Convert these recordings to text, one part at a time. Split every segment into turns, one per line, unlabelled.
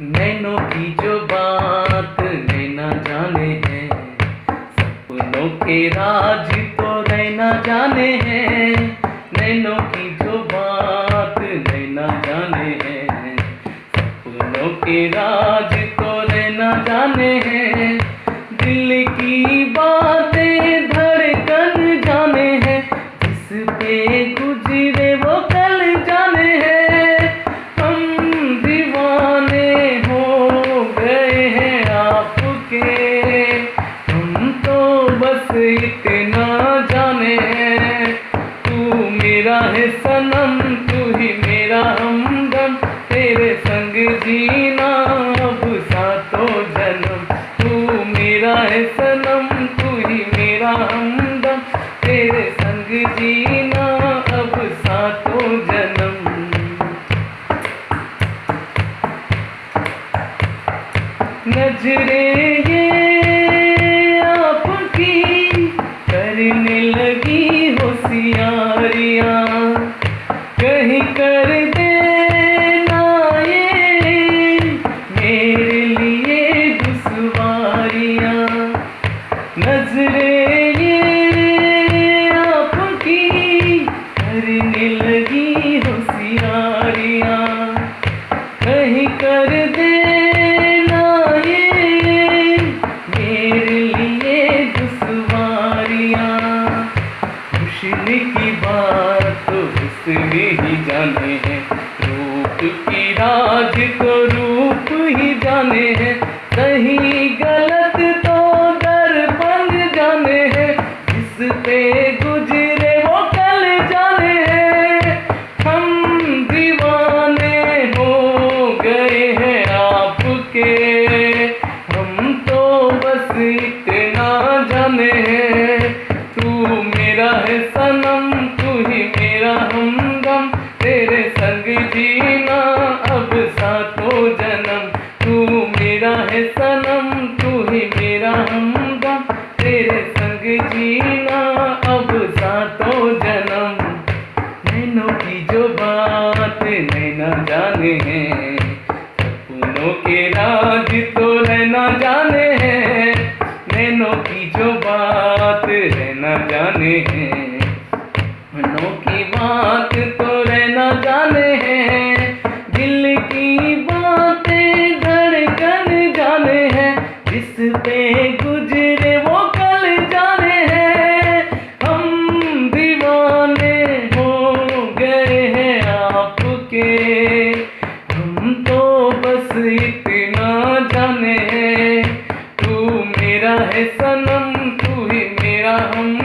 नैनों की जो बात नैना जाने हैं। सपनों के राज तो नैना जाने हैं। नैनों की जो बात नैना जाने हैं। सपनों के राज तो नैना जाने हैं। दिल की तेरे संग जीना, अब सातों जन्म। तू मेरा है सनम, तू ही मेरा हमदम। तेरे संग जीना, अब सातों जन्म। नजरे ये आपकी, करने लगी होशियारियाँ कर देना ये। मेरे लिए दुश्वारियाँ। खुशनी की बात उसने ही जाने हैं। रूप की राज तो रूप ही जाने हैं। कहीं गलत तो मेरा है सनम, तू ही मेरा हमदम तेरे संग जीना अब सातों जन्म। तू मेरा है सनम, तू ही मेरा हमदम तेरे संग जीना अब सातों जन्म। नैनों की जो बात नैना जाने हैं, सपनों के राज तो जाने हैं। मनों की बात तो रहना जाने हैं। दिल की बातें धड़कन जाने हैं। जिस पे गुजरे वो कल जाने हैं। हम दीवाने हो गए हैं आपके। हम तो बस इतना जाने हैं। तू मेरा है सनम, तू ही मेरा संग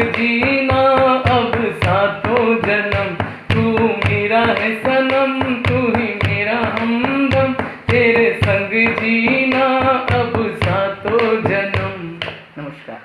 जीना, अब सातों जन्म। तू मेरा है सनम, तू ही मेरा हमदम। तेरे संग जीना, अब सातों जन्म। नमस्कार।